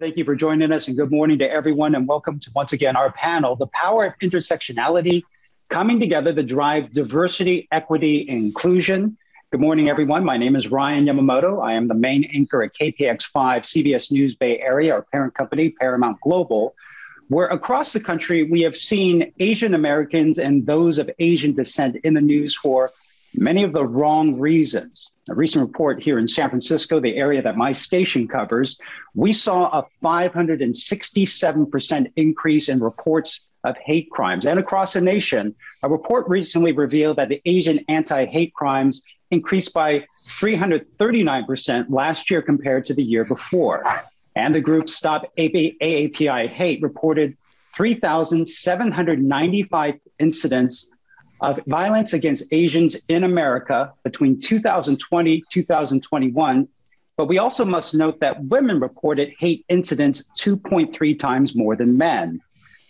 Thank you for joining us and good morning to everyone and welcome to once again our panel, The Power of Intersectionality, coming together to drive diversity, equity, inclusion. Good morning, everyone. My name is Ryan Yamamoto. I am the main anchor at KPIX5 CBS News Bay Area, our parent company, Paramount Global, where across the country we have seen Asian Americans and those of Asian descent in the news for many of the wrong reasons. A recent report here in San Francisco, the area that my station covers, we saw a 567% increase in reports of hate crimes. And across the nation, a report recently revealed that the Asian anti hate crimes increased by 339% last year compared to the year before. And the group Stop AAPI Hate reported 3,795 incidents of violence against Asians in America between 2020 2021. But we also must note that women reported hate incidents 2.3 times more than men.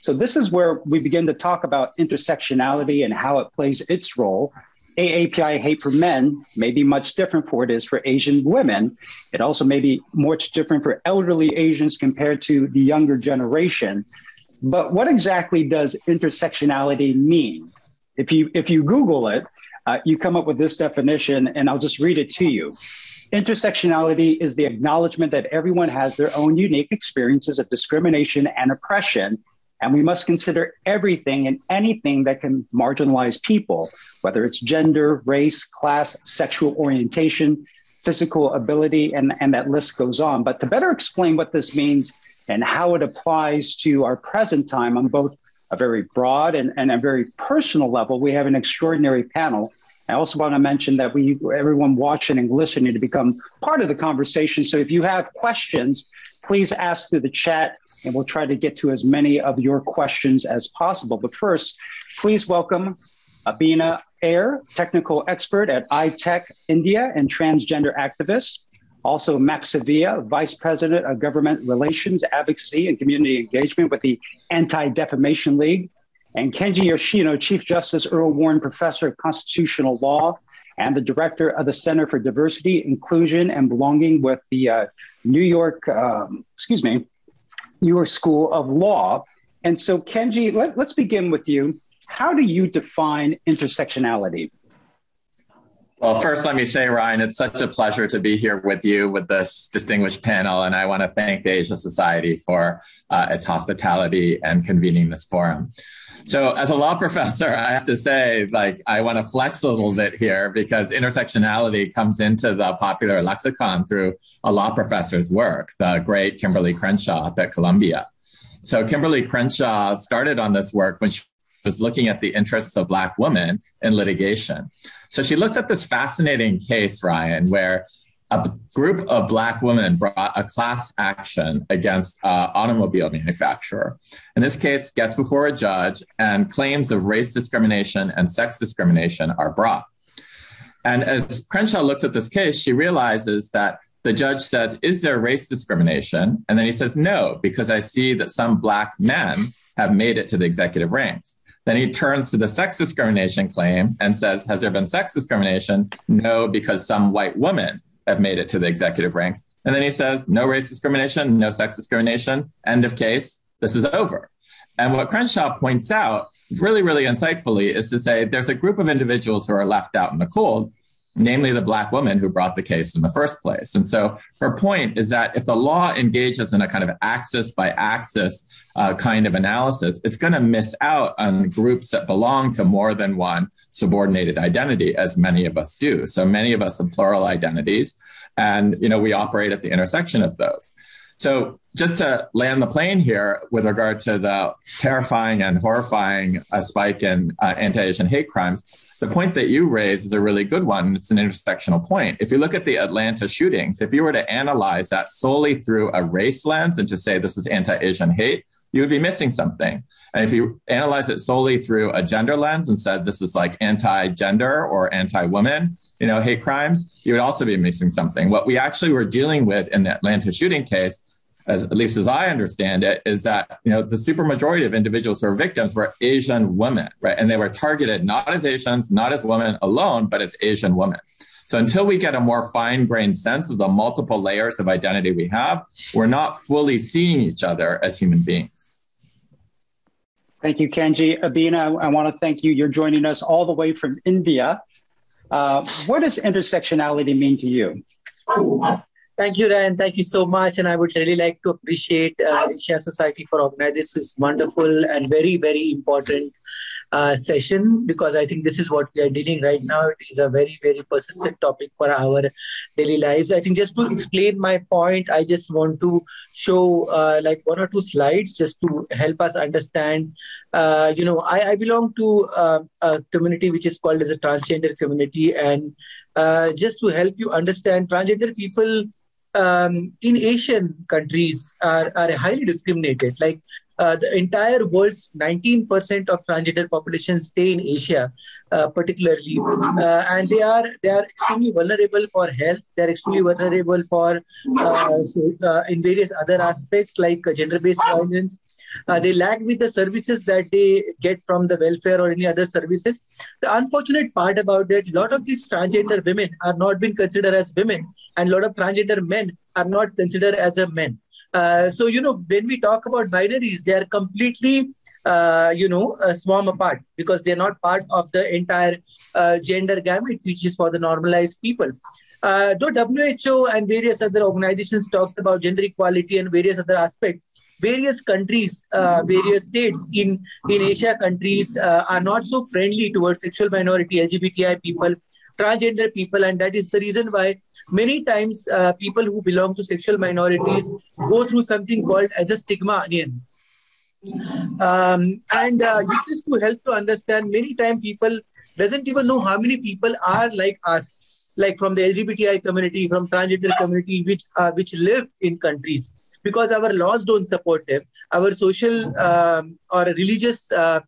So this is where we begin to talk about intersectionality and how it plays its role. AAPI hate for men may be much different for it is for Asian women. It also may be much different for elderly Asians compared to the younger generation. But what exactly does intersectionality mean? If you if you Google it, uh, you come up with this definition, and I'll just read it to you. Intersectionality is the acknowledgement that everyone has their own unique experiences of discrimination and oppression, and we must consider everything and anything that can marginalize people, whether it's gender, race, class, sexual orientation, physical ability, and, and that list goes on. But to better explain what this means and how it applies to our present time on both a very broad and, and a very personal level, we have an extraordinary panel. I also want to mention that we, everyone watching and listening, to become part of the conversation. So if you have questions, please ask through the chat, and we'll try to get to as many of your questions as possible. But first, please welcome Abhina Aher, technical expert at I-TECH India and transgender activist. Also, Max Sevillia, Vice President of Government Relations, Advocacy, and Community Engagement with the Anti Defamation League. And Kenji Yoshino, Chief Justice Earl Warren Professor of Constitutional Law and the Director of the Center for Diversity, Inclusion, and Belonging with the uh, New York, um, excuse me, New York School of Law. And so, Kenji, let, let's begin with you. How do you define intersectionality? Well, first, let me say, Ryan, it's such a pleasure to be here with you with this distinguished panel. And I want to thank the Asia Society for uh, its hospitality and convening this forum. So, as a law professor, I have to say, like, I want to flex a little bit here because intersectionality comes into the popular lexicon through a law professor's work, the great Kimberlé Crenshaw at Columbia. So, Kimberlé Crenshaw started on this work when she was looking at the interests of Black women in litigation. So she looked at this fascinating case, Ryan, where a group of Black women brought a class action against an automobile manufacturer. In this case, gets before a judge, and claims of race discrimination and sex discrimination are brought. And as Crenshaw looks at this case, she realizes that the judge says, Is there race discrimination? And then he says, No, because I see that some Black men have made it to the executive ranks. Then he turns to the sex discrimination claim and says, Has there been sex discrimination? No, because some white women have made it to the executive ranks. And then he says, No race discrimination, no sex discrimination. End of case. This is over. And what Crenshaw points out, really, really insightfully, is to say there's a group of individuals who are left out in the cold namely the black woman who brought the case in the first place. And so her point is that if the law engages in a kind of axis by axis uh, kind of analysis, it's going to miss out on groups that belong to more than one subordinated identity, as many of us do. So many of us have plural identities, and you know we operate at the intersection of those. So, just to land the plane here with regard to the terrifying and horrifying uh, spike in uh, anti Asian hate crimes, the point that you raise is a really good one. It's an intersectional point. If you look at the Atlanta shootings, if you were to analyze that solely through a race lens and to say this is anti Asian hate, you would be missing something. And if you analyze it solely through a gender lens and said this is like anti gender or anti woman, you know, hate crimes, you would also be missing something. What we actually were dealing with in the Atlanta shooting case as at least as I understand it, is that you know the supermajority of individuals who are victims were Asian women, right? And they were targeted not as Asians, not as women alone, but as Asian women. So until we get a more fine grained sense of the multiple layers of identity we have, we're not fully seeing each other as human beings. Thank you, Kenji. Abhina, I want to thank you. You're joining us all the way from India. Uh, what does intersectionality mean to you? Thank you, Ryan. Thank you so much. And I would really like to appreciate uh, Asia Society for organizing this wonderful and very, very important uh, session because I think this is what we are dealing right now. It is a very, very persistent topic for our daily lives. I think just to explain my point, I just want to show uh, like one or two slides just to help us understand. Uh, you know, I, I belong to uh, a community which is called as a transgender community, and uh, just to help you understand, transgender people um, in Asian countries are, are highly discriminated. Like uh, the entire world's 19% of transgender population stay in Asia, uh, particularly, uh, and they are they are extremely vulnerable for health. They are extremely vulnerable for uh, so, uh, in various other aspects like gender-based violence. they lack with the services that they get from the welfare or any other services. The unfortunate part about it, a lot of these transgender women are not being considered as women, and a lot of transgender men are not considered as a men. Uh, so, you know, when we talk about binaries, they are completely, uh, you know, a swarm apart because they're not part of the entire uh, gender gamut, which is for the normalized people. Uh, though WHO and various other organizations talks about gender equality and various other aspects, various countries, uh, various states in, in Asia countries uh, are not so friendly towards sexual minority, LGBTI people, transgender people and that is the reason why many times uh, people who belong to sexual minorities go through something called as a stigma onion. Um, and uh, just to help to understand many times people doesn't even know how many people are like us like from the lgbti community from transgender community which uh, which live in countries. Because our laws don't support them. Our social um, or religious uh,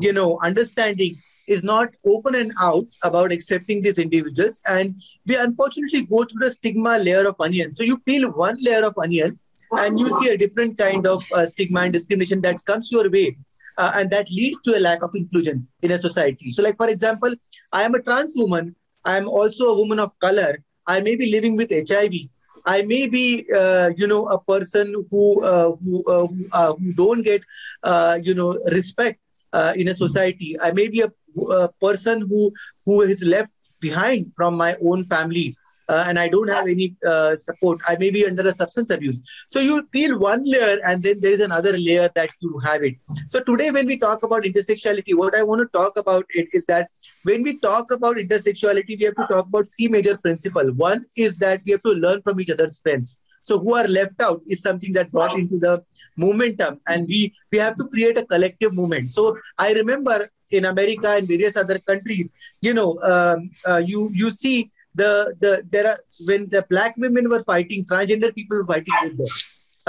you know understanding is not open and out about accepting these individuals. And we unfortunately go through the stigma layer of onion. So you peel one layer of onion and you see a different kind of uh, stigma and discrimination that comes your way. Uh, and that leads to a lack of inclusion in a society. So, like for example, I am a trans woman. I am also a woman of color. I may be living with HIV. I may be, uh, you know, a person who uh, who uh, who, uh, who, don't get, uh, you know, respect in a society. I may be a a person who who is left behind from my own family uh, and I don't have any uh, support. I may be under a substance abuse. So you peel one layer and then there is another layer that you have it. So today when we talk about intersexuality, what I want to talk about it is that when we talk about intersexuality, we have to talk about three major principles. One is that we have to learn from each other's strengths. So who are left out is something that brought into the momentum, and we we have to create a collective movement. So I remember in America and various other countries, you know, um, uh, you you see the the there are when the black women were fighting, transgender people were fighting with them.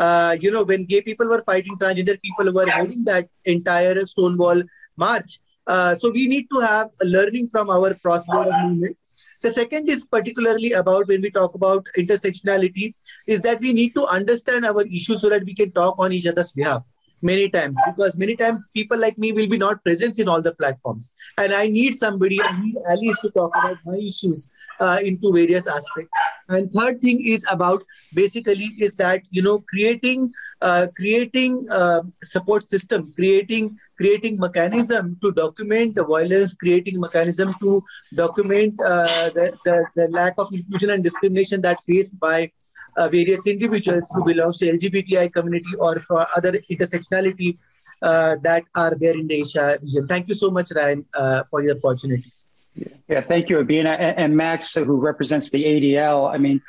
Uh, you know, when gay people were fighting, transgender people were holding that entire Stonewall march. Uh, so we need to have a learning from our cross-border movement. The second is particularly about when we talk about intersectionality, is that we need to understand our issues so that we can talk on each other's behalf many times because many times people like me will be not present in all the platforms. And i need somebody i need allies to talk about my issues uh, into various aspects. And third thing is about basically is that you know creating uh, creating uh, support system creating creating mechanism to document the violence creating mechanism to document uh, the, the, the lack of inclusion and discrimination that faced by uh, various individuals who belong to LGBTI community or for other intersectionality uh, that are there in the Asia region. Thank you so much, Ryan, uh, for your opportunity. Yeah, thank you, Abhina. And, and Max, who represents the ADL, I mean,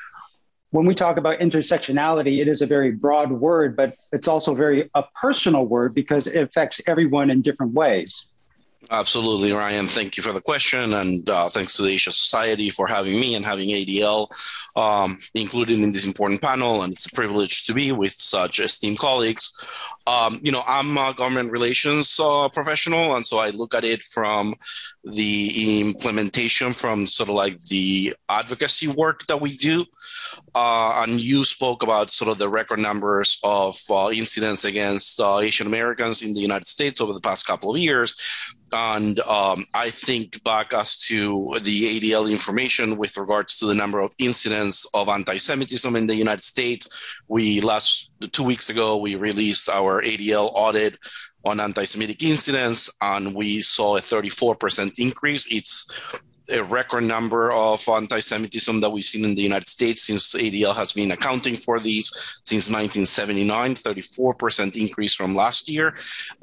when we talk about intersectionality, it is a very broad word, but it's also very a personal word because it affects everyone in different ways. Absolutely, Ryan. Thank you for the question, and uh, thanks to the Asia Society for having me and having ADL um, included in this important panel. And it's a privilege to be with such esteemed colleagues. Um, you know, I'm a government relations uh, professional, and so I look at it from the implementation from sort of like the advocacy work that we do. Uh, and you spoke about sort of the record numbers of uh, incidents against uh, Asian Americans in the United States over the past couple of years. And um, I think back as to the ADL information with regards to the number of incidents of anti Semitism in the United States. We last two weeks ago, we released our ADL audit on anti Semitic incidents, and we saw a 34% increase. It's a record number of anti-Semitism that we've seen in the United States since ADL has been accounting for these since 1979, 34% increase from last year.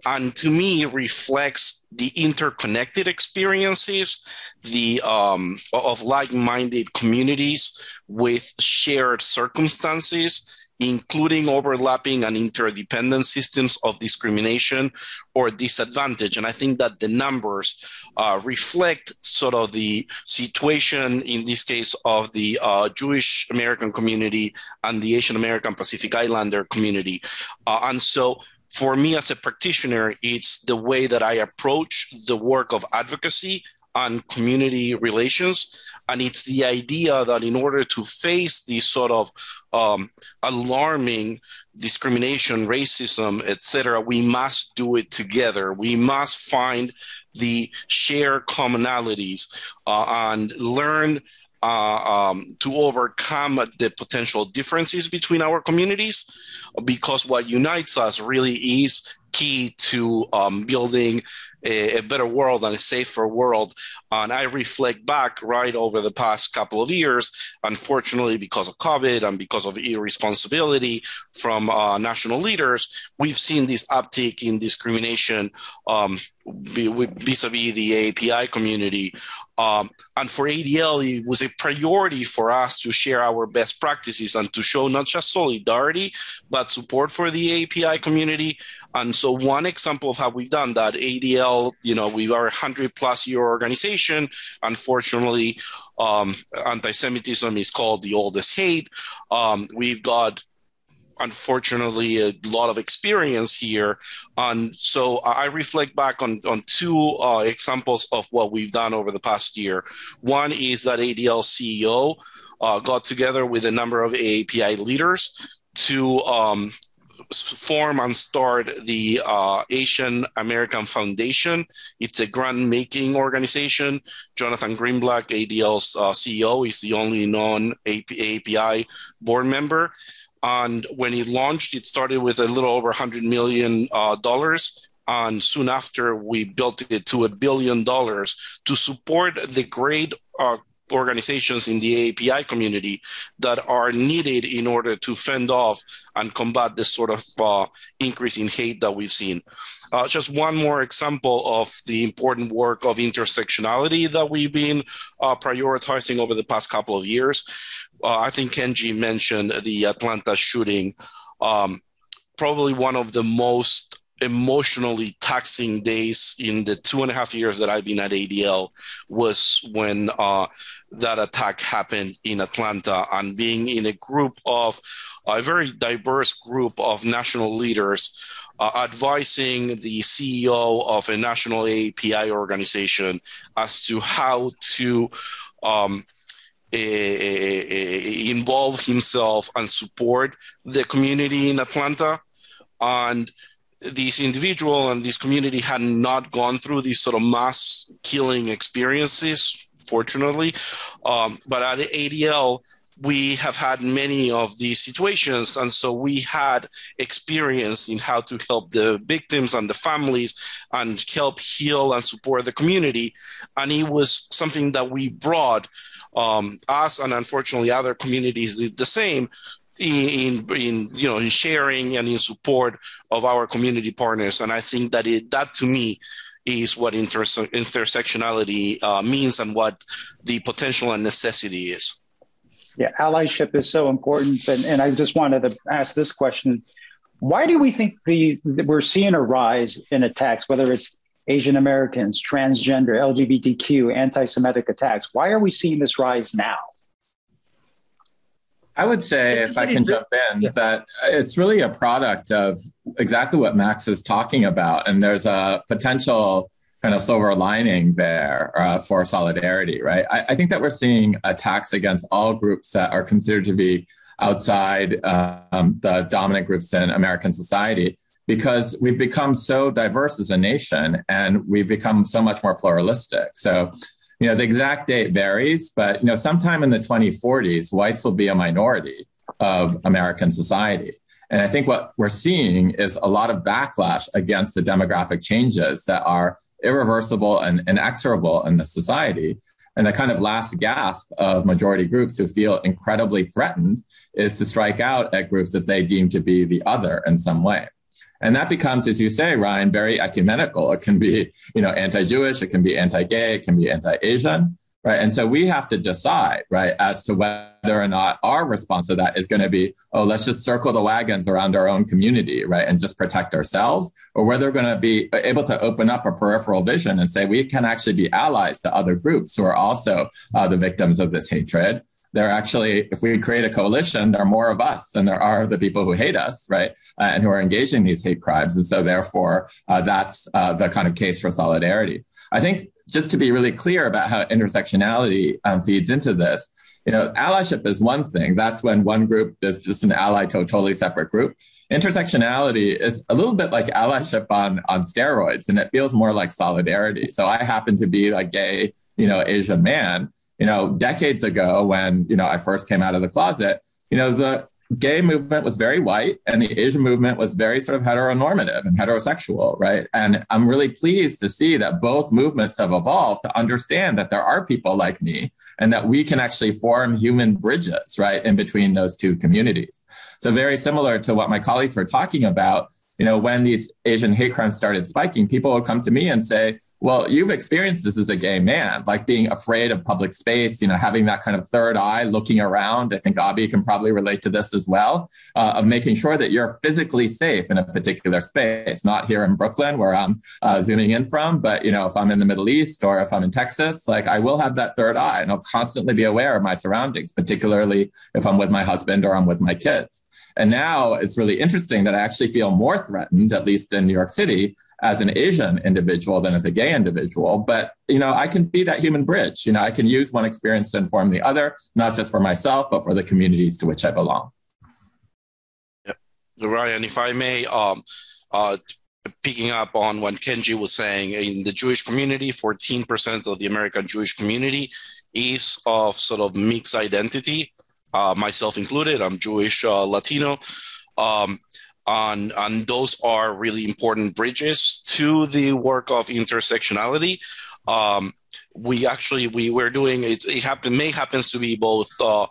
And to me, reflects the interconnected experiences the um, of like-minded communities with shared circumstances including overlapping and interdependent systems of discrimination or disadvantage. And I think that the numbers uh, reflect sort of the situation, in this case, of the uh, Jewish American community and the Asian American Pacific Islander community. Uh, and so for me as a practitioner, it's the way that I approach the work of advocacy and community relations and it's the idea that in order to face these sort of um, alarming discrimination, racism, etc., we must do it together. We must find the shared commonalities uh, and learn uh, um, to overcome the potential differences between our communities because what unites us really is key to um, building a, a, better world and a safer world. And I reflect back right over the past couple of years, unfortunately, because of COVID and because of irresponsibility from uh, national leaders, we've seen this uptick in discrimination um, vis-a-vis the API community. Um, and for ADL, it was a priority for us to share our best practices and to show not just solidarity, but support for the API community. And so, one example of how we've done that, ADL, you know, we are a 100 plus year organization. Unfortunately, um, anti Semitism is called the oldest hate. Um, we've got unfortunately a lot of experience here. And so I reflect back on, on two uh, examples of what we've done over the past year. One is that ADL CEO uh, got together with a number of AAPI leaders to um, form and start the uh, Asian American Foundation. It's a grant making organization. Jonathan Greenblatt, ADL's uh, CEO, is the only non API board member. And when it launched, it started with a little over $100 million. Uh, and soon after, we built it to a billion dollars to support the great uh, organizations in the API community that are needed in order to fend off and combat this sort of uh, increase in hate that we've seen. Uh, just one more example of the important work of intersectionality that we've been uh, prioritizing over the past couple of years. Uh, I think Kenji mentioned the Atlanta shooting. Um, probably one of the most emotionally taxing days in the two and a half years that I've been at ADL was when uh, that attack happened in Atlanta and being in a group of a very diverse group of national leaders uh, advising the CEO of a national API organization as to how to um, involve himself and support the community in Atlanta. And this individual and this community had not gone through these sort of mass killing experiences, fortunately. Um, but at ADL, we have had many of these situations. And so we had experience in how to help the victims and the families and help heal and support the community. And it was something that we brought um, us and unfortunately other communities did the same in, in you know in sharing and in support of our community partners and i think that it that to me is what interse- intersectionality uh, means and what the potential and necessity is yeah, allyship is so important. And, and I just wanted to ask this question. Why do we think the we're seeing a rise in attacks, whether it's Asian Americans, transgender, LGBTQ, anti-Semitic attacks? Why are we seeing this rise now? I would say, if I can jump in, yeah. that it's really a product of exactly what Max is talking about. And there's a potential kind of silver lining there uh, for solidarity, right? I, I, think that we're seeing attacks against all groups that are considered to be outside um, the dominant groups in American society because we've become so diverse as a nation and we've become so much more pluralistic. So, you know, the exact date varies, but, you know, sometime in the 2040s, whites will be a minority of American society. And I think what we're seeing is a lot of backlash against the demographic changes that are irreversible and inexorable in the society. And the kind of last gasp of majority groups who feel incredibly threatened is to strike out at groups that they deem to be the other in some way. And that becomes, as you say, Ryan, very ecumenical. It can be, you know, anti-Jewish, it can be anti-gay, it can be anti-Asian right? And so we have to decide, right, as to whether or not our response to that is going to be, oh, let's just circle the wagons around our own community, right, and just protect ourselves, or whether we're going to be able to open up a peripheral vision and say we can actually be allies to other groups who are also uh, the victims of this hatred. They're actually, if we create a coalition, there are more of us than there are the people who hate us, right, uh, and who are engaging these hate crimes. And so, therefore, uh, that's uh, the kind of case for solidarity. I think just to be really clear about how intersectionality um, feeds into this, you know, allyship is one thing. That's when one group is just an ally to a totally separate group. Intersectionality is a little bit like allyship on on steroids, and it feels more like solidarity. So I happen to be a gay, you know, Asian man. You know, decades ago when you know I first came out of the closet, you know, the gay movement was very white and the Asian movement was very sort of heteronormative and heterosexual, right? And I'm really pleased to see that both movements have evolved to understand that there are people like me and that we can actually form human bridges, right, in between those two communities. So very similar to what my colleagues were talking about, you know, when these Asian hate crimes started spiking, people would come to me and say, well, you've experienced this as a gay man, like being afraid of public space, you know, having that kind of third eye looking around. I think Abby can probably relate to this as well, uh, of making sure that you're physically safe in a particular space, not here in Brooklyn where I'm uh, zooming in from, but, you know, if I'm in the Middle East or if I'm in Texas, like I will have that third eye and I'll constantly be aware of my surroundings, particularly if I'm with my husband or I'm with my kids. And now it's really interesting that I actually feel more threatened, at least in New York City, as an Asian individual than as a gay individual. But, you know, I can be that human bridge. You know, I can use one experience to inform the other, not just for myself, but for the communities to which I belong. Yep. Ryan, if I may, um, uh, picking up on what Kenji was saying, in the Jewish community, 14% of the American Jewish community is of sort of mixed identity uh, myself included. I'm Jewish uh, Latino. Um, and, and those are really important bridges to the work of intersectionality. Um, we actually we were doing it, it happen, may happens to be both uh,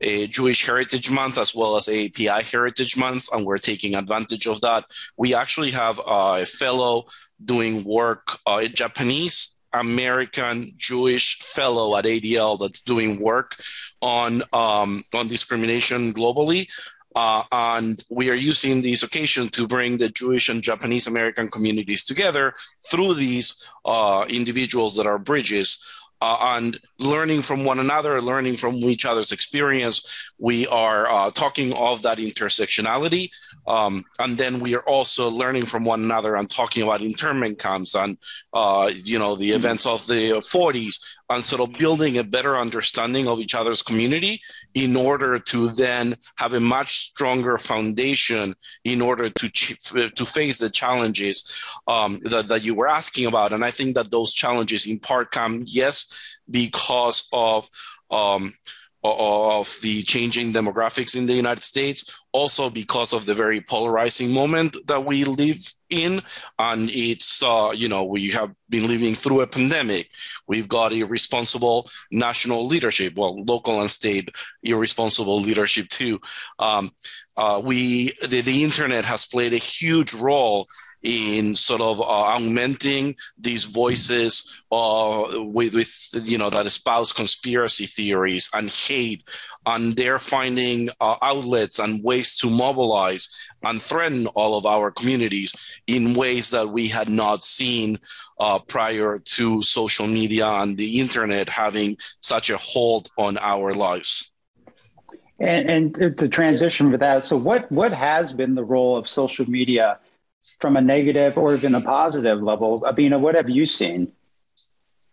a Jewish Heritage Month as well as API Heritage Month, and we're taking advantage of that. We actually have a fellow doing work uh, in Japanese American Jewish fellow at ADL that's doing work on um, on discrimination globally. Uh, and we are using these occasions to bring the Jewish and Japanese American communities together through these uh, individuals that are bridges uh, and learning from one another, learning from each other's experience. We are uh, talking of that intersectionality. Um, and then we are also learning from one another and talking about internment camps and, uh, you know, the events of the 40s and sort of building a better understanding of each other's community in order to then have a much stronger foundation in order to, to face the challenges um, that, that you were asking about. And I think that those challenges in part come, yes, because of um, of the changing demographics in the United States, also because of the very polarizing moment that we live in. And it's, uh, you know, we have been living through a pandemic. We've got irresponsible national leadership, well, local and state irresponsible leadership too. Um, uh, we, the, the internet has played a huge role in sort of uh, augmenting these voices uh, with, with, you know, that espouse conspiracy theories and hate. And they're finding uh, outlets and ways to mobilize and threaten all of our communities in ways that we had not seen uh, prior to social media and the internet having such a hold on our lives. And, and to transition with that, so what what has been the role of social media from a negative or even a positive level. Abhina, what have you seen?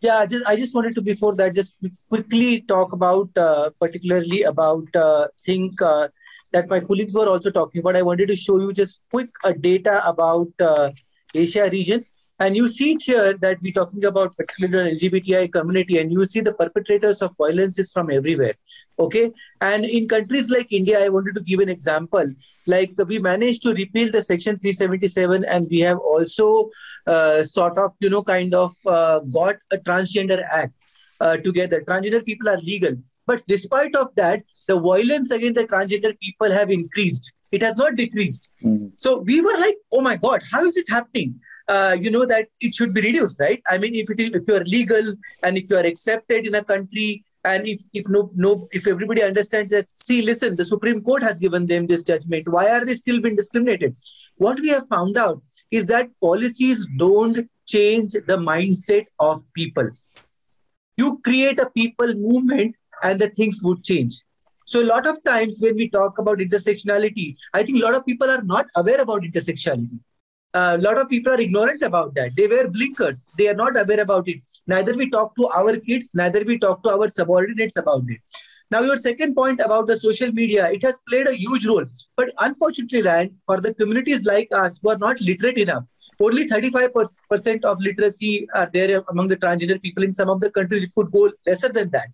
Yeah, just I just wanted to before that just quickly talk about uh, particularly about uh, think uh, that my colleagues were also talking about. I wanted to show you just quick uh, data about uh, Asia region, and you see it here that we're talking about particularly LGBTI community, and you see the perpetrators of violence is from everywhere okay? And in countries like india i wanted to give an example. Like we managed to repeal the section 377 and we have also uh, sort of you know kind of uh, got a transgender act uh, together. Transgender people are legal. But despite of that the violence against the transgender people have increased. It has not decreased. Mm. so we were like oh my god how is it happening? Uh, you know that it should be reduced right? I mean if it is if you are legal and if you are accepted in a country and if if no no if everybody understands that see listen the supreme court has given them this judgment. Why are they still being discriminated? What we have found out is that policies don't change the mindset of people. You create a people movement and the things would change. So a lot of times when we talk about intersectionality i think a lot of people are not aware about intersectionality a lot of people are ignorant about that. They wear blinkers. They are not aware about it. Neither we talk to our kids, neither we talk to our subordinates about it. Now, your second point about the social media, it has played a huge role. But unfortunately, Ryan, for the communities like us who are not literate enough, only 35% of literacy are there among the transgender people. In some of the countries, it could go lesser than that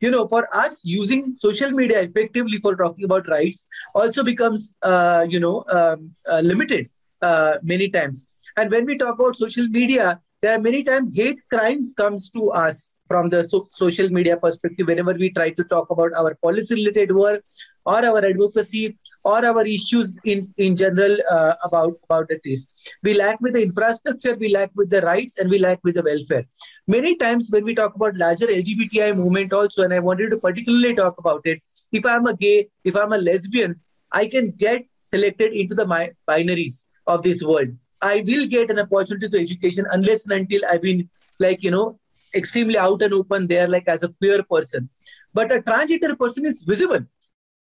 you know for us using social media effectively for talking about rights also becomes uh, you know um, uh, limited uh, many times. And when we talk about social media, there are many times hate crimes comes to us from the so- social media perspective. Whenever we try to talk about our policy related work or our advocacy or our issues in in general uh, about about this we lack with the infrastructure we lack with the rights and we lack with the welfare. Many times when we talk about larger lgbti movement also and i wanted to particularly talk about it if i'm a gay if i'm a lesbian i can get selected into the my binaries of this world. I will get an opportunity to education unless and until I've been like, you know, extremely out and open there, like as a queer person. But a transgender person is visible.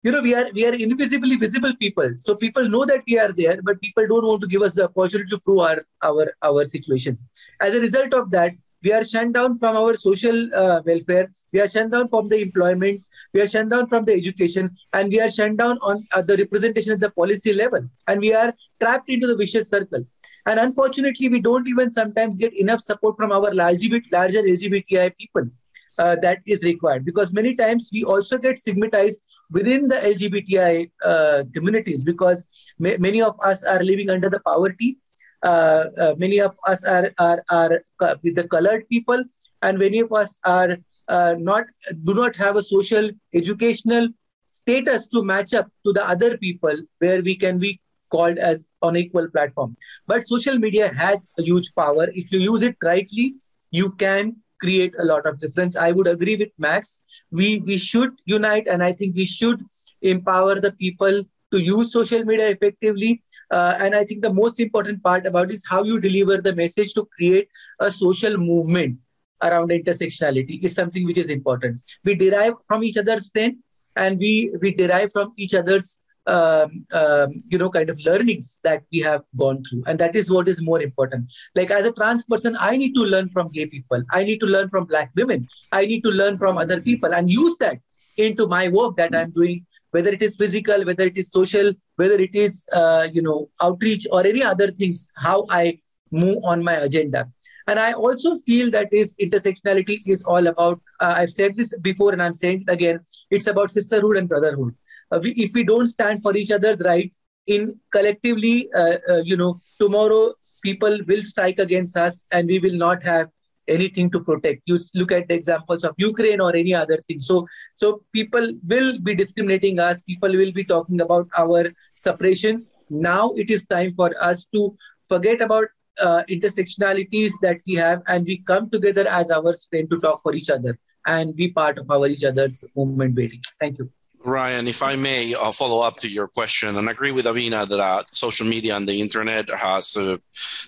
You know, we are we are invisibly visible people. So people know that we are there, but people don't want to give us the opportunity to prove our our our situation. As a result of that, we are shut down from our social uh, welfare. We are shut down from the employment. We are shut down from the education, and we are shut down on uh, the representation at the policy level. And we are trapped into the vicious circle. And unfortunately, we don't even sometimes get enough support from our larger, larger LGBTI people. Uh, that is required because many times we also get stigmatized within the LGBTI uh, communities because ma- many of us are living under the poverty. Uh, uh many of us are, are, are with the colored people, and many of us are uh, not do not have a social educational status to match up to the other people where we can be called as on equal platform. But social media has a huge power. If you use it rightly, you can create a lot of difference. I would agree with Max. We we should unite, and I think we should empower the people to use social media effectively. Uh, and I think the most important part about is how you deliver the message to create a social movement around intersectionality is something which is important. We derive from each other's strength, and we we derive from each other's um, um, you know kind of learnings that we have gone through and that is what is more important like as a trans person i need to learn from gay people i need to learn from black women i need to learn from other people and use that into my work that i'm doing whether it is physical whether it is social whether it is uh, you know outreach or any other things how i move on my agenda. And i also feel that is intersectionality is all about uh, i've said this before and i'm saying it again it's about sisterhood and brotherhood. Uh, we, if we don't stand for each other's right in collectively uh, uh, you know tomorrow people will strike against us and we will not have anything to protect. You look at the examples of ukraine or any other thing. So so people will be discriminating us. People will be talking about our separations. Now it is time for us to forget about uh, intersectionalities that we have and we come together as our strength to talk for each other and be part of our each other's movement basically thank you Ryan, if I may uh, follow up to your question, and agree with Abhina that uh, social media and the internet has uh,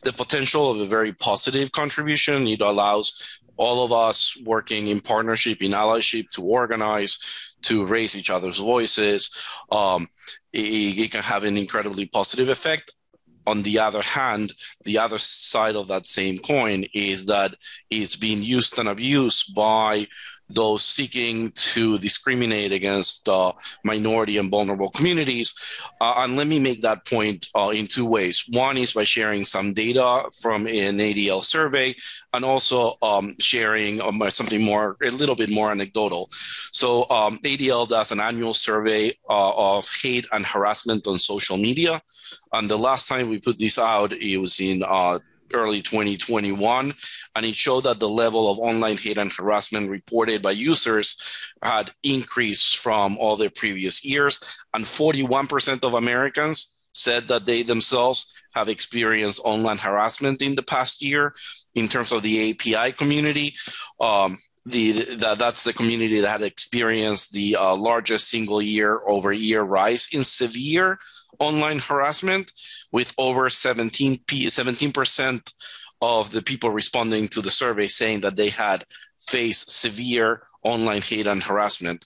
the potential of a very positive contribution. It allows all of us working in partnership, in allyship, to organize, to raise each other's voices. Um, it, it, can have an incredibly positive effect. on the other hand, the other side of that same coin is that it's being used and abused by those seeking to discriminate against uh, minority and vulnerable communities. Uh, and let me make that point uh, in two ways. One is by sharing some data from an ADL survey, and also um, sharing um, something more, a little bit more anecdotal. So um, ADL does an annual survey uh, of hate and harassment on social media. And the last time we put this out, it was in uh, early 2021, and it showed that the level of online hate and harassment reported by users had increased from all the previous years, and 41% of Americans said that they themselves have experienced online harassment in the past year. In terms of the API community, um, the, that's the community that had experienced the uh, largest single year over year rise in severe online harassment, with over 17 percent of the people responding to the survey saying that they had faced severe online hate and harassment.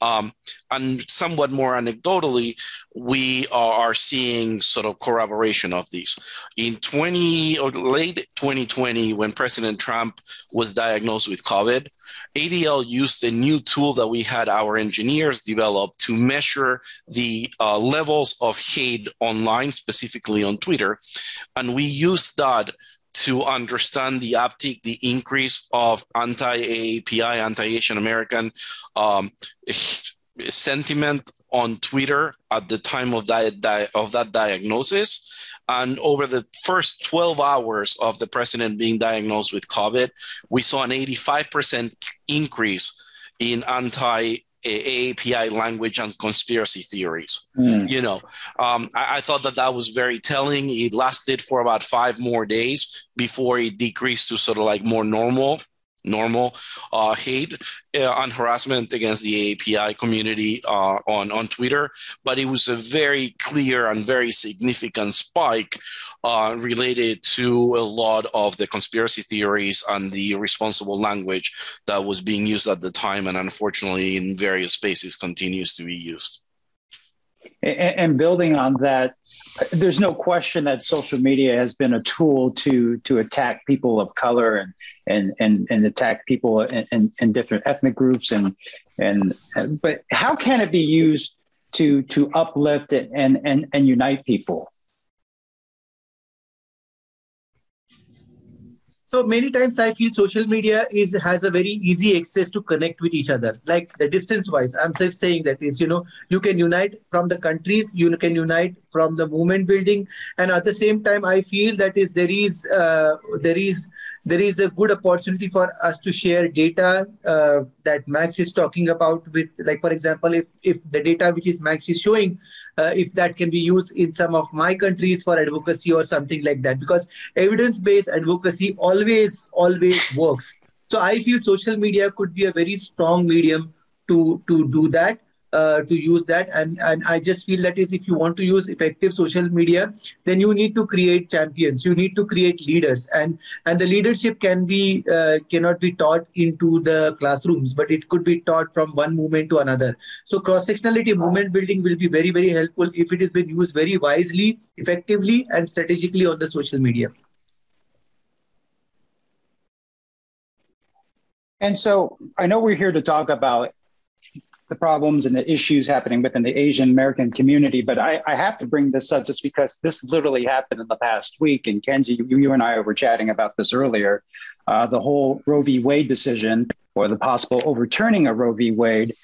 Um, and somewhat more anecdotally, we are seeing sort of corroboration of these. In 20 or late 2020, when President Trump was diagnosed with COVID, ADL used a new tool that we had our engineers develop to measure the uh, levels of hate online, specifically on Twitter. And we used that to understand the uptick, the increase of anti-AAPI, anti-Asian American um, sentiment on Twitter at the time of that, of that diagnosis. And over the first 12 hours of the president being diagnosed with COVID, we saw an 85% increase in anti AAPI language and conspiracy theories. Mm. You know, um, I, I, thought that that was very telling. It lasted for about five more days before it decreased to sort of like more normal normal uh, hate uh, and harassment against the API community uh, on, on Twitter, but it was a very clear and very significant spike uh, related to a lot of the conspiracy theories and the responsible language that was being used at the time and unfortunately in various spaces continues to be used. And, building on that, there's no question that social media has been a tool to to attack people of color and and and, and attack people in, in, in different ethnic groups and and but how can it be used to to uplift and and and unite people? So many times i feel social media is has a very easy access to connect with each other like the distance wise. I'm just saying that is you know you can unite from the countries you can unite from the movement building. And at the same time i feel that is there is uh, there is there is a good opportunity for us to share data uh, that Max is talking about with, like, for example, if, if the data which is Max is showing, uh, if that can be used in some of my countries for advocacy or something like that, because evidence-based advocacy always, always works. So I feel social media could be a very strong medium to, to do that uh, to use that. And and i just feel that is if you want to use effective social media then you need to create champions. You need to create leaders. And and the leadership can be uh, cannot be taught into the classrooms but it could be taught from one movement to another. So cross sectionality movement building will be very very helpful if it has been used very wisely effectively and strategically on the social media. And so i know we're here to talk about the problems and the issues happening within the Asian American community. But I, I, have to bring this up just because this literally happened in the past week. And Kenji, you, you and I were chatting about this earlier. Uh, the whole Roe v. Wade decision or the possible overturning of Roe v. Wade.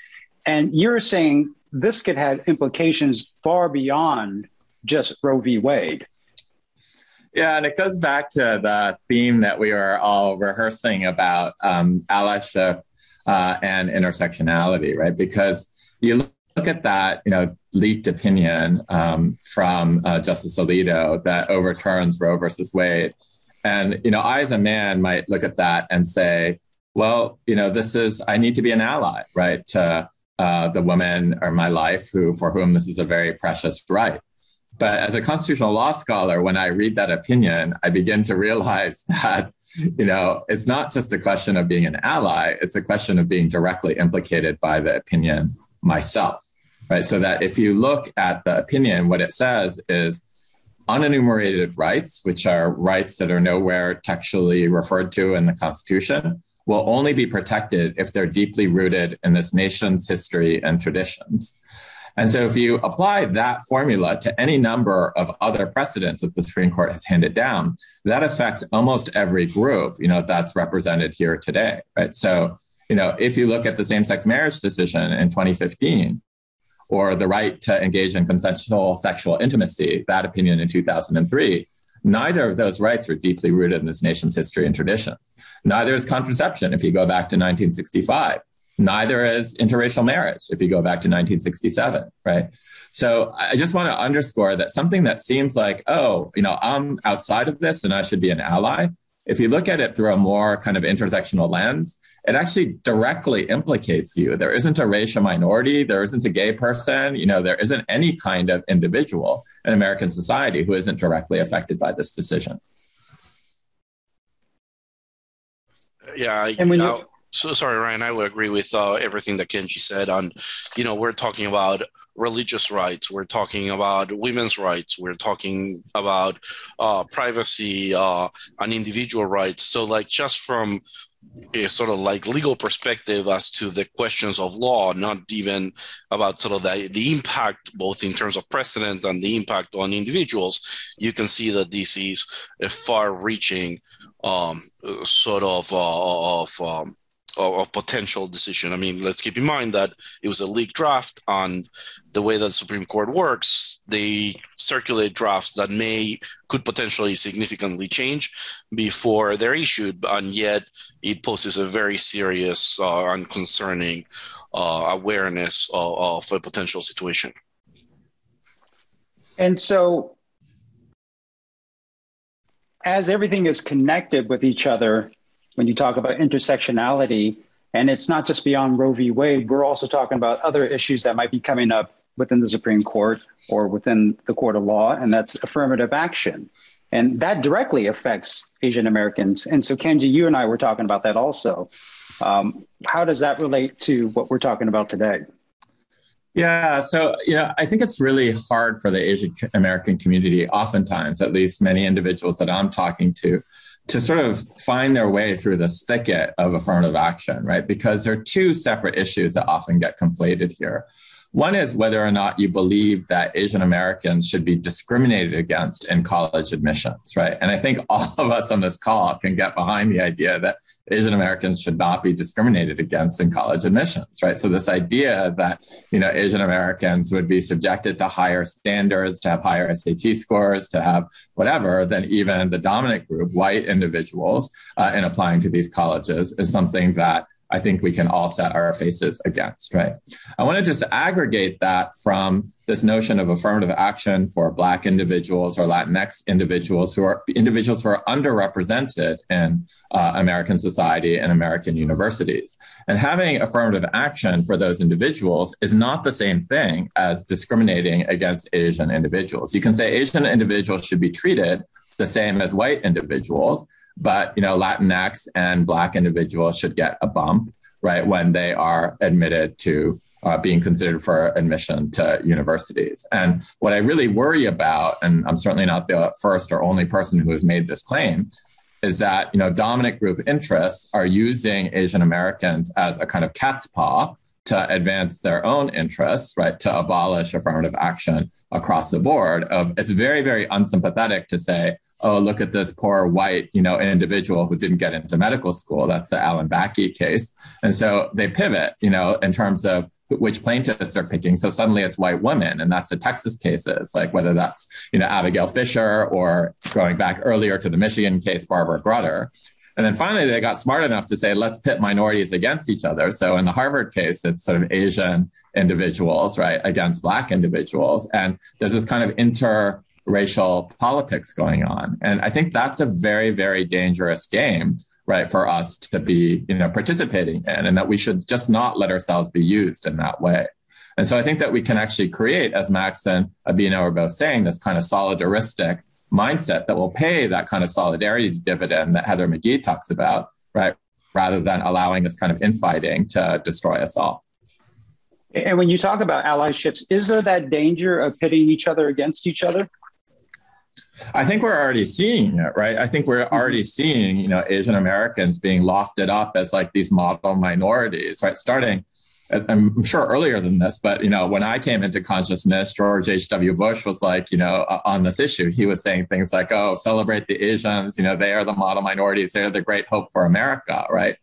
And you're saying this could have implications far beyond just Roe v. Wade. Yeah, and it goes back to the theme that we were all rehearsing about um, allyship uh, and intersectionality, right? Because you look at that, you know, leaked opinion um, from uh, Justice Alito that overturns Roe versus Wade, and you know, I as a man might look at that and say, well, you know, this is I need to be an ally, right, to uh, the woman or my life who for whom this is a very precious right. But as a constitutional law scholar, when I read that opinion, I begin to realize that you know, it's not just a question of being an ally, it's a question of being directly implicated by the opinion myself. Right. So that if you look at the opinion, what it says is unenumerated rights, which are rights that are nowhere textually referred to in the Constitution, will only be protected if they're deeply rooted in this nation's history and traditions. And so, if you apply that formula to any number of other precedents that the Supreme Court has handed down, that affects almost every group, you know, that's represented here today, right? So, you know, if you look at the same-sex marriage decision in 2015, or the right to engage in consensual sexual intimacy, that opinion in 2003, neither of those rights are deeply rooted in this nation's history and traditions. Neither is contraception if you go back to 1965. Neither is interracial marriage if you go back to 1967, right? So I just want to underscore that something that seems like, oh, you know, I'm outside of this and I should be an ally. If you look at it through a more kind of intersectional lens, it actually directly implicates you. There isn't a racial minority, there isn't a gay person, you know, there isn't any kind of individual in American society who isn't directly affected by this decision. Yeah, I, and when you, so sorry, Ryan. I would agree with uh, everything that Kenji said. On, you know, we're talking about religious rights. We're talking about women's rights. We're talking about uh, privacy uh, and individual rights. So, like, just from a sort of like legal perspective as to the questions of law, not even about sort of the, the impact, both in terms of precedent and the impact on individuals, you can see that this is a far reaching um, sort of, uh, of um, of, potential decision. I mean, let's keep in mind that it was a leaked draft, and the way that the Supreme Court works, they circulate drafts that may could potentially significantly change before they're issued, and yet it poses a very serious uh, and concerning uh, awareness of, of a potential situation. And so, as everything is connected with each other, when you talk about intersectionality, and it's not just beyond Roe v. Wade, we're also talking about other issues that might be coming up within the Supreme Court or within the court of law, and that's affirmative action. And that directly affects Asian Americans. And so, Kenji, you and I were talking about that also. Um, how does that relate to what we're talking about today? Yeah, so you know, I think it's really hard for the Asian American community, oftentimes, at least many individuals that I'm talking to, to sort of find their way through this thicket of affirmative action, right? Because there are two separate issues that often get conflated here. One is whether or not you believe that Asian Americans should be discriminated against in college admissions, right? And I think all of us on this call can get behind the idea that Asian Americans should not be discriminated against in college admissions, right? So this idea that, you know, Asian Americans would be subjected to higher standards, to have higher SAT scores, to have whatever than even the dominant group, white individuals, uh, in applying to these colleges is something that I think we can all set our faces against, right? I want to just aggregate that from this notion of affirmative action for Black individuals or Latinx individuals who are individuals who are underrepresented in uh, American society and American universities. And having affirmative action for those individuals is not the same thing as discriminating against Asian individuals. You can say Asian individuals should be treated the same as white individuals but you know latinx and black individuals should get a bump right when they are admitted to uh, being considered for admission to universities and what i really worry about and i'm certainly not the first or only person who has made this claim is that you know dominant group interests are using asian americans as a kind of cat's paw to advance their own interests, right, to abolish affirmative action across the board. Of it's very, very unsympathetic to say, oh, look at this poor white, you know, individual who didn't get into medical school. That's the Alan Bakke case. And so they pivot, you know, in terms of which plaintiffs are picking. So suddenly it's white women, and that's the Texas cases, like whether that's, you know, Abigail Fisher or going back earlier to the Michigan case, Barbara Grutter. And then finally, they got smart enough to say, let's pit minorities against each other. So in the Harvard case, it's sort of Asian individuals, right, against Black individuals. And there's this kind of inter racial politics going on. And I think that's a very, very dangerous game, right, for us to be, you know, participating in, and that we should just not let ourselves be used in that way. And so I think that we can actually create, as Max and Abhina were both saying, this kind of solidaristic mindset that will pay that kind of solidarity dividend that Heather McGhee talks about, right? Rather than allowing this kind of infighting to destroy us all. And when you talk about allyships, is there that danger of pitting each other against each other? I think we're already seeing it, right? I think we're mm-hmm. already seeing, you know, Asian Americans being lofted up as like these model minorities, right? Starting, I'm sure earlier than this, but you know, when I came into consciousness, George H.W. Bush was like, you know, on this issue, he was saying things like, "Oh, celebrate the Asians, you know, they are the model minorities, they're the great hope for America," right?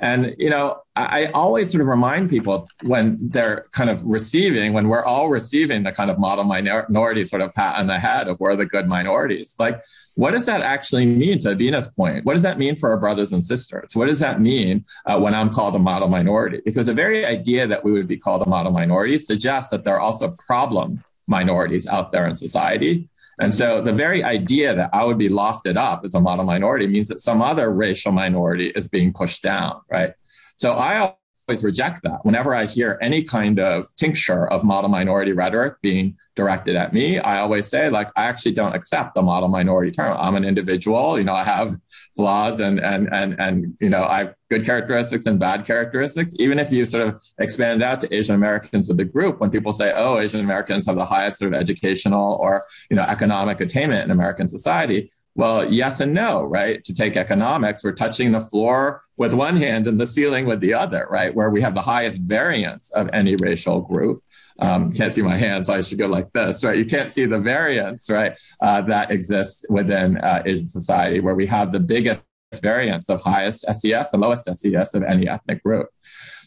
And, you know, I, always sort of remind people when they're kind of receiving, when we're all receiving the kind of model minority sort of pat on the head of we're the good minorities, like, what does that actually mean to Bina's point? What does that mean for our brothers and sisters? What does that mean uh, when I'm called a model minority? Because the very idea that we would be called a model minority suggests that there are also problem minorities out there in society and so the very idea that I would be lofted up as a model minority means that some other racial minority is being pushed down, right? So I always reject that. Whenever I hear any kind of tincture of model minority rhetoric being directed at me, I always say, like, I actually don't accept the model minority term. I'm an individual, you know, I have flaws and and and and you know, I have good characteristics and bad characteristics. Even if you sort of expand out to Asian Americans with the group, when people say, oh, Asian Americans have the highest sort of educational or you know economic attainment in American society, well, yes and no, right? To take economics, we're touching the floor with one hand and the ceiling with the other, right? Where we have the highest variance of any racial group. Um, can't see my hands, so I should go like this, right? You can't see the variance, right, uh, that exists within uh, Asian society, where we have the biggest variance of highest SES and lowest SES of any ethnic group.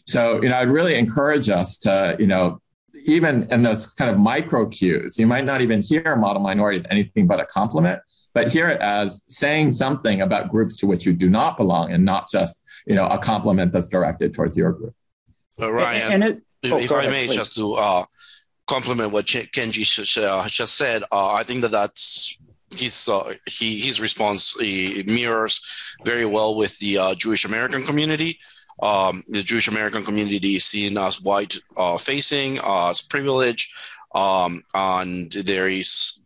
So, you know, I'd really encourage us to, you know, even in those kind of micro cues, you might not even hear model minorities anything but a compliment but hear it as saying something about groups to which you do not belong and not just you know a compliment that's directed towards your group. Uh, ryan and it, oh, if, i may please. just to uh, compliment what kenji uh, just said uh, i think that that's his uh, he, his response mirrors very well with the uh, jewish american community. Um, the Jewish American community is seen as white uh, facing, uh, as privileged, um, and there is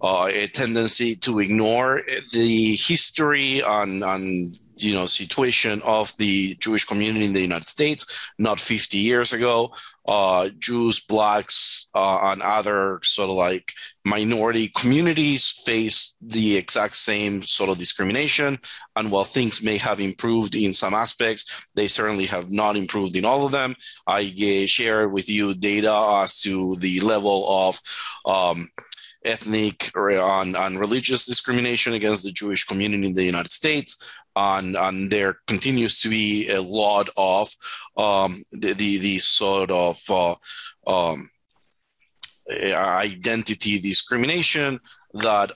uh, a tendency to ignore the history and, and you know situation of the Jewish community in the United States. Not 50 years ago, uh, Jews, blacks, uh, and other sort of like minority communities face the exact same sort of discrimination. And while things may have improved in some aspects, they certainly have not improved in all of them. I uh, share with you data as to the level of um, ethnic or on, on religious discrimination against the Jewish community in the United States. And, and there continues to be a lot of um, the, the, the, sort of uh, um, identity discrimination that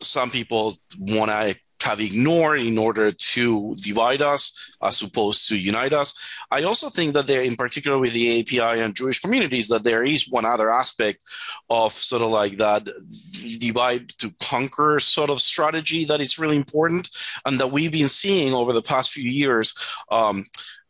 some people want to have ignored in order to divide us as opposed to unite us. I also think that there, in particular with the API and Jewish communities, that there is one other aspect of sort of like that divide to conquer sort of strategy that is really important and that we've been seeing over the past few years. Um,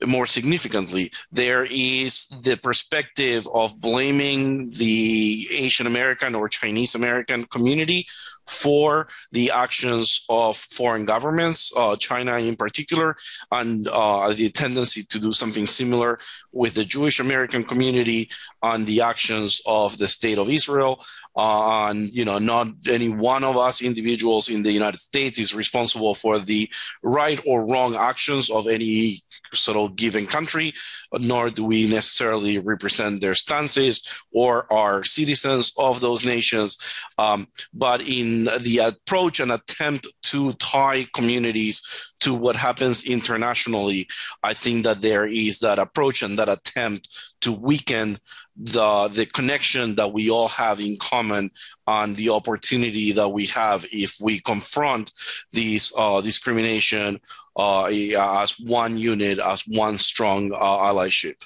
more significantly, there is the perspective of blaming the Asian American or Chinese American community for the actions of foreign governments, uh, China in particular, and uh, the tendency to do something similar with the Jewish American community on the actions of the state of Israel. Uh, and you know, not any one of us individuals in the United States is responsible for the right or wrong actions of any sort of given country, nor do we necessarily represent their stances or are citizens of those nations. Um, but in the approach and attempt to tie communities to what happens internationally, I think that there is that approach and that attempt to weaken the the connection that we all have in common and the opportunity that we have if we confront this uh, discrimination uh, as one unit, as one strong uh, allyship.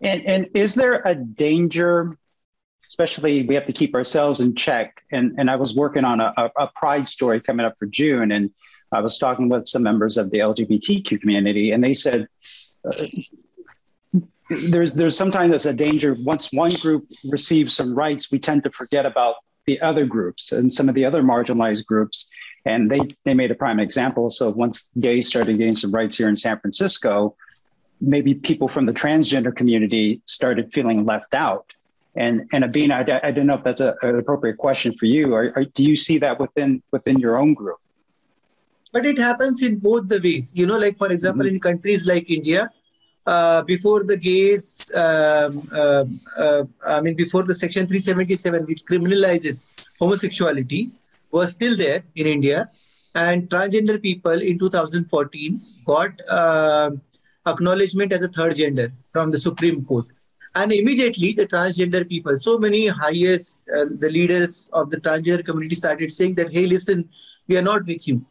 And, and is there a danger, especially we have to keep ourselves in check? And, and I was working on a, a pride story coming up for June, and I was talking with some members of the LGBTQ community, and they said, uh, there's there's sometimes there's a danger once one group receives some rights we tend to forget about the other groups and some of the other marginalized groups and they they made a prime example. So once gays started getting some rights here in San Francisco, maybe people from the transgender community started feeling left out. And and Abhina, I, I don't know if that's a, an appropriate question for you. Or, or do you see that within within your own group? But it happens in both the ways. You know, like for example, mm-hmm. in countries like India, uh, before the gays, um, uh, uh, I mean, before the Section 377, which criminalizes homosexuality, was still there in India, and transgender people in 2014 got uh, acknowledgement as a third gender from the Supreme Court. And immediately, the transgender people, so many highest, uh, the leaders of the transgender community started saying that, hey, listen, we are not with you.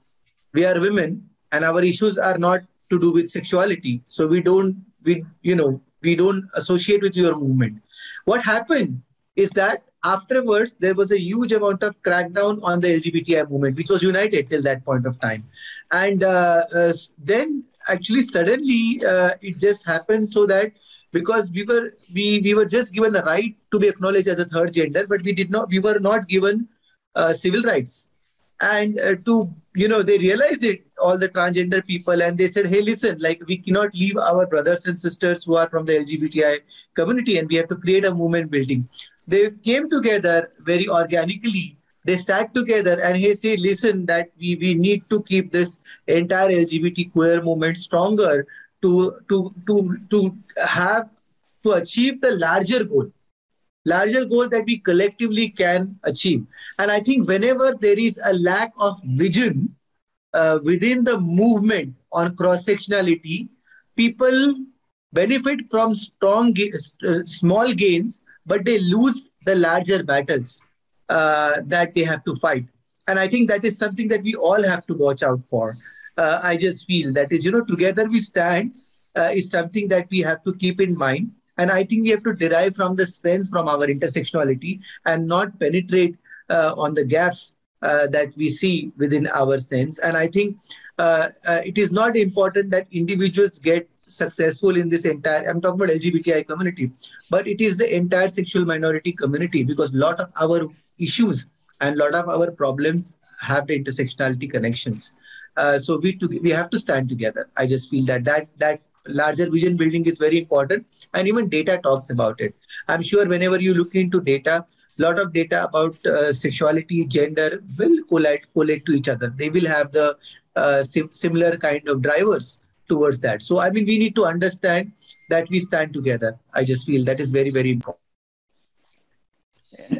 We are women, and our issues are not to do with sexuality. So we don't, we, you know, we don't associate with your movement. What happened is that afterwards there was a huge amount of crackdown on the LGBTI movement, which was united till that point of time, and uh, uh, then actually suddenly uh, it just happened so that because we were we we were just given the right to be acknowledged as a third gender, but we did not we were not given uh, civil rights, and uh, to you know they realized it all the transgender people and they said hey listen like we cannot leave our brothers and sisters who are from the lgbti community and we have to create a movement building. They came together very organically. They sat together and he said listen that we, we need to keep this entire lgbt queer movement stronger to to to to have to achieve the larger goal larger goal that we collectively can achieve and i think whenever there is a lack of vision uh, within the movement on cross sectionality people benefit from strong uh, small gains but they lose the larger battles uh, that they have to fight. And I think that is something that we all have to watch out for. Uh, I just feel that is, you know, together we stand uh, is something that we have to keep in mind. And I think we have to derive from the strengths from our intersectionality and not penetrate uh, on the gaps uh, that we see within our sense. And I think uh, it is not important that individuals get successful in this entire i'm talking about lgbti community but it is the entire sexual minority community because a lot of our issues and a lot of our problems have the intersectionality connections uh, so we to, we have to stand together i just feel that that that larger vision building is very important and even data talks about it i'm sure whenever you look into data a lot of data about uh, sexuality gender will collide, collate to each other they will have the uh, sim- similar kind of drivers towards that. So, I mean, we need to understand that we stand together. I just feel that is very, very important.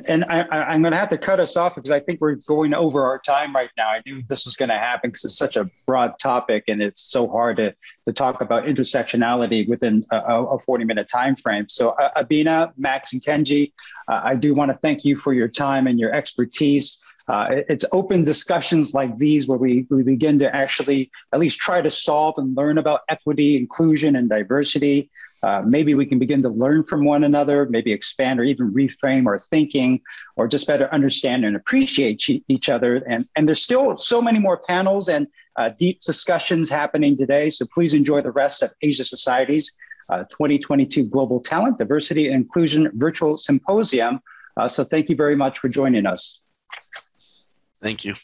And I, am going to have to cut us off because I think we're going over our time right now. I knew this was going to happen because it's such a broad topic and it's so hard to, to talk about intersectionality within a, a 40 minute time frame. So, uh, Abhina, Max, and Kenji, uh, I do want to thank you for your time and your expertise. Uh, it's open discussions like these where we, we begin to actually at least try to solve and learn about equity, inclusion, and diversity. Uh, maybe we can begin to learn from one another, maybe expand or even reframe our thinking, or just better understand and appreciate each other. And, and there's still so many more panels and uh, deep discussions happening today. So please enjoy the rest of Asia Society's uh, 2022 Global Talent, Diversity, and Inclusion Virtual Symposium. Uh, so thank you very much for joining us. Thank you.